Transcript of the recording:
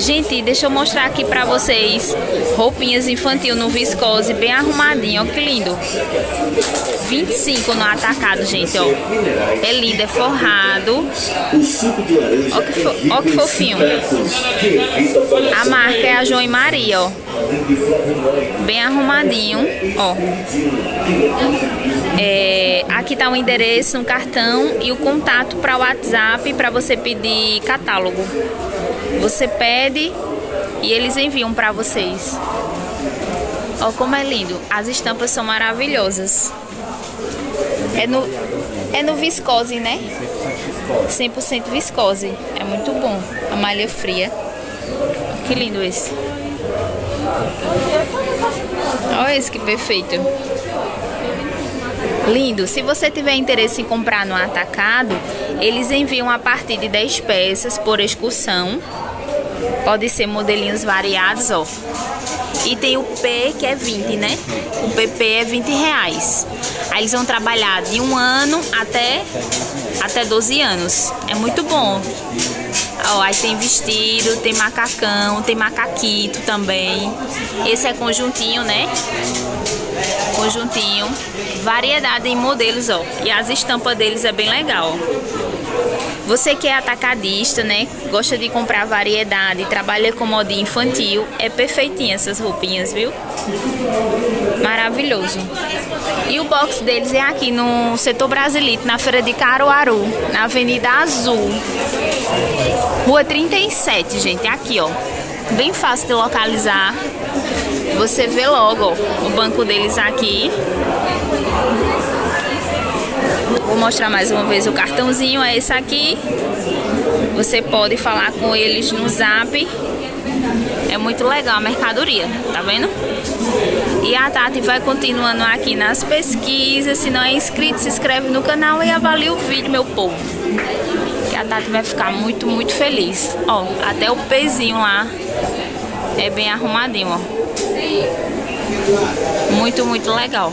Gente, deixa eu mostrar aqui pra vocês roupinhas infantil no viscose, bem arrumadinho, ó que lindo. 25 no atacado, gente, ó. É lindo, é forrado. Ó que, fo ó que fofinho. A marca é a João e Maria, ó. Bem arrumadinho, ó. É, aqui tá o endereço, um cartão e o contato para o WhatsApp para você pedir catálogo. Você pede e eles enviam para vocês. Ó como é lindo. As estampas são maravilhosas. É no, é no viscose, né? 100% viscose. É muito bom. A malha fria. Que lindo esse. Olha esse que perfeito. Lindo. Se você tiver interesse em comprar no atacado, eles enviam a partir de 10 peças por excursão. Pode ser modelinhos variados, ó. E tem o P, que é 20, né? O PP é 20 reais. Aí eles vão trabalhar de um ano até, até 12 anos. É muito bom. Ó, aí tem vestido, tem macacão, tem macaquito também. Esse é conjuntinho, né? Conjuntinho. Variedade em modelos, ó. E as estampas deles é bem legal. Você que é atacadista, né? Gosta de comprar variedade, trabalha com modinha infantil, é perfeitinha essas roupinhas, viu? Maravilhoso. E o box deles é aqui no setor Brasilito, na feira de Caruaru, na Avenida Azul. Rua 37, gente, é aqui, ó. Bem fácil de localizar. Você vê logo ó, o banco deles aqui. Mostrar mais uma vez o cartãozinho, é esse aqui. Você pode falar com eles no zap. É muito legal a mercadoria, tá vendo? E a Tati vai continuando aqui nas pesquisas. Se não é inscrito, se inscreve no canal e avalia o vídeo, meu povo. Que a Tati vai ficar muito, muito feliz. Ó, até o pezinho lá é bem arrumadinho, ó. Muito, muito legal.